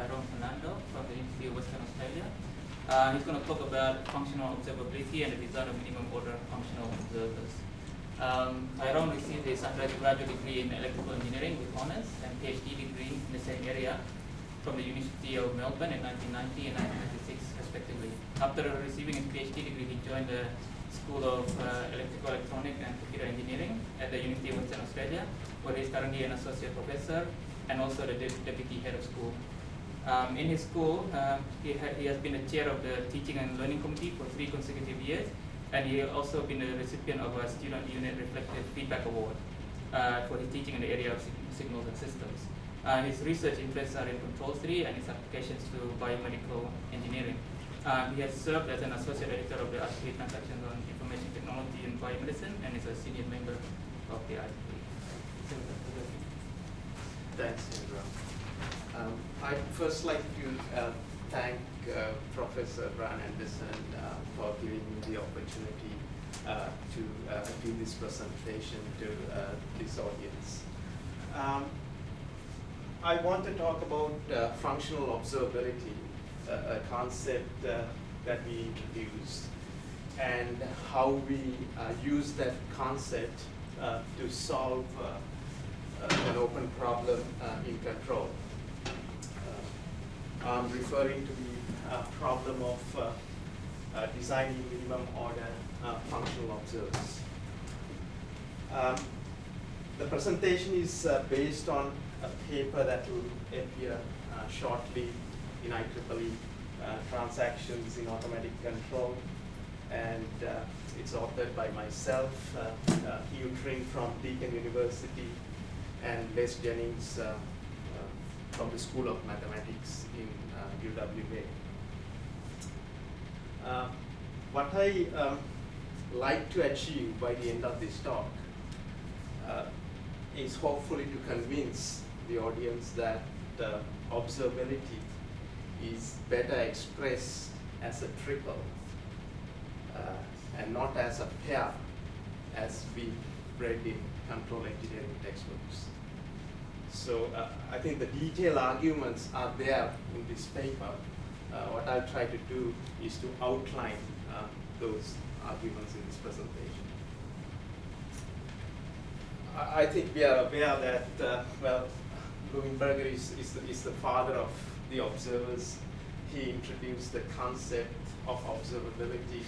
Tyrone Fernando from the University of Western Australia. Uh, he's going to talk about functional observability and the design of minimum order functional observers. Um, Tyrone received his undergraduate degree in electrical engineering with honors and PhD degree in the same area from the University of Melbourne in 1990 and 1996 respectively. After receiving his PhD degree, he joined the School of uh, Electrical, Electronic and Computer Engineering at the University of Western Australia, where he is currently an associate professor and also the de deputy head of school. Um, in his school, um, he, ha he has been the chair of the Teaching and Learning Committee for three consecutive years, and he has also been the recipient of a Student Unit Reflective Feedback Award uh, for his teaching in the area of sig signals and systems. Uh, his research interests are in control theory and its applications to biomedical engineering. Um, he has served as an associate editor of the IEEE Transactions on Information Technology and Biomedicine and is a senior member of the IEEE. Thanks, Indra. Um, I'd first like to uh, thank uh, Professor Brian Anderson uh, for giving me the opportunity uh, to uh, do this presentation to uh, this audience. Um, I want to talk about functional observability a, concept that we introduced and how we use that concept to solve an open problem in control. I'm referring to the problem of designing minimum order functional observers. Um, the presentation is uh, based on a paper that will appear uh, shortly in IEEE uh, transactions in automatic control. And uh, it's authored by myself, uh, uh, Hieu Trinh from Deakin University, and Les Jennings uh, uh, from the School of Mathematics in UWA. what I um, like to achieve by the end of this talk is hopefully to convince the audience that observability is better expressed as a triple uh, and not as a pair as we read in control engineering textbooks. So uh, I think the detailed arguments are there in this paper. Uh, what I'll try to do is to outline uh, those arguments in this presentation. I, I think we are aware that, uh, well, Luenberger is, is, is the father of the observers. He introduced the concept of observability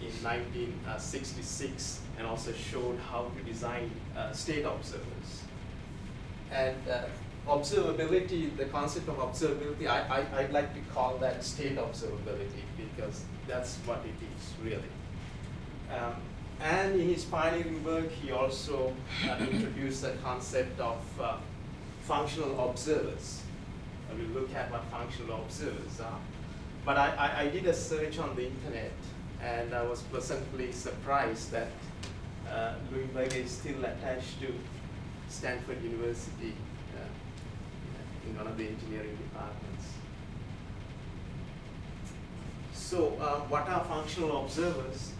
in 1966 and also showed how to design uh, state observers. And uh, observability, the concept of observability, I, I, would like to call that state observability because that's what it is really. Um, and in his pioneering work, he also uh, introduced the concept of uh, functional observers we will look at what functional observers are. But I, I, I, did a search on the internet and I was pleasantly surprised that uh, Louis is still attached to Stanford University uh, in one of the engineering departments. So uh, what are functional observers?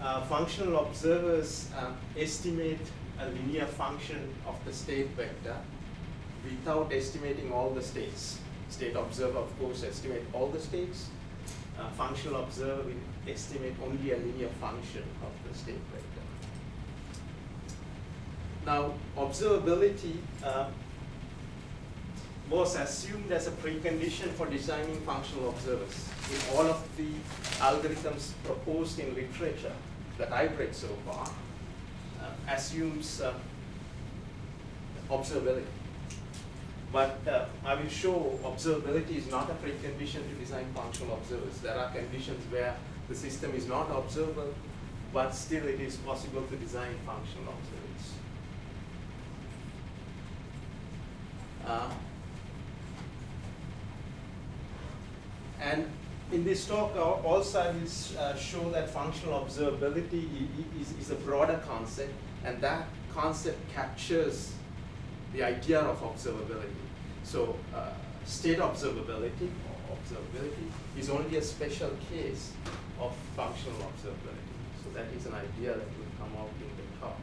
Uh, functional observers uh, estimate a linear function of the state vector without estimating all the states. State observer, of course, estimate all the states. Uh, functional observer will estimate only a linear function of the state vector. Now, observability uh, was assumed as a precondition for designing functional observers. In all of the algorithms proposed in literature that I've read so far, uh, assumes uh, observability. But uh, I will show observability is not a precondition to design functional observers. There are conditions where the system is not observable, but still it is possible to design functional observers. Uh, and in this talk, also I will uh, show that functional observability is, is a broader concept, and that concept captures the idea of observability. So uh, state observability or observability is only a special case of functional observability. So that is an idea that will come out in the talk.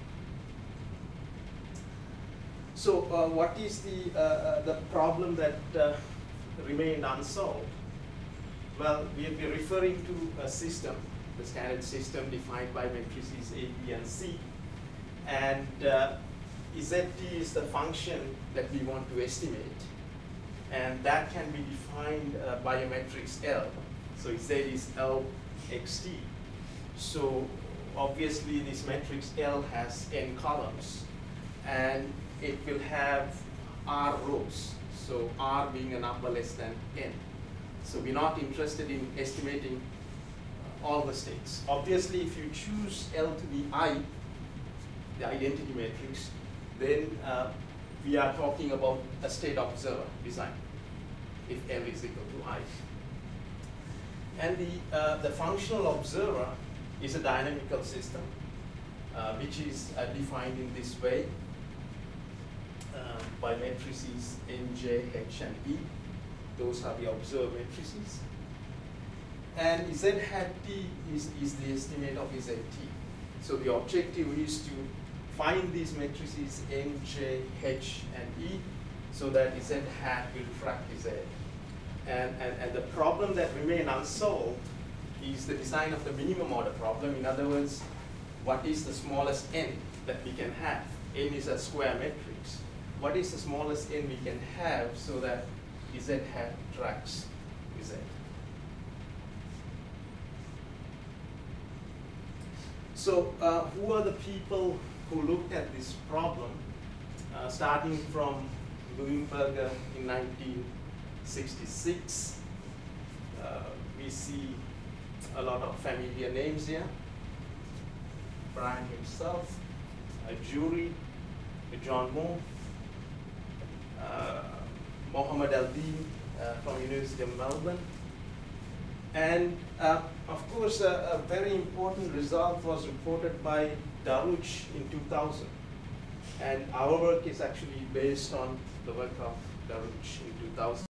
So uh, what is the, uh, uh the problem that uh, remained unsolved? Well, we be referring to a system, the standard system defined by matrices A, B, and C. And uh, ZT is the function that we want to estimate. And that can be defined uh, by a matrix L. So Z is L xt. So obviously this matrix L has n columns and it will have r rows. So r being a number less than n. So we're not interested in estimating uh, all the states. Obviously, if you choose L to be I, the identity matrix, then uh, we are talking about a state observer design, if L is equal to I. And the, uh, the functional observer is a dynamical system, uh, which is uh, defined in this way um, by matrices N, J, H, and E. Those are the observed matrices. And Z hat T is, is the estimate of ZT. So the objective is to find these matrices N, J, H, and E so that Z hat will track Z. And, and, and the problem that remain unsolved is the design of the minimum order problem. In other words, what is the smallest n that we can have? n is a square matrix. What is the smallest n we can have so that z hat tracks z? So uh, who are the people who looked at this problem, uh, starting from Luenberger in 1966? Uh, we see a lot of familiar names here. Brian himself, a jury, John Moore, uh, Mohammed Aldeen uh, from University of Melbourne. And uh, of course, a very important result was reported by Darouach in 2000. And our work is actually based on the work of Darouach in 2000.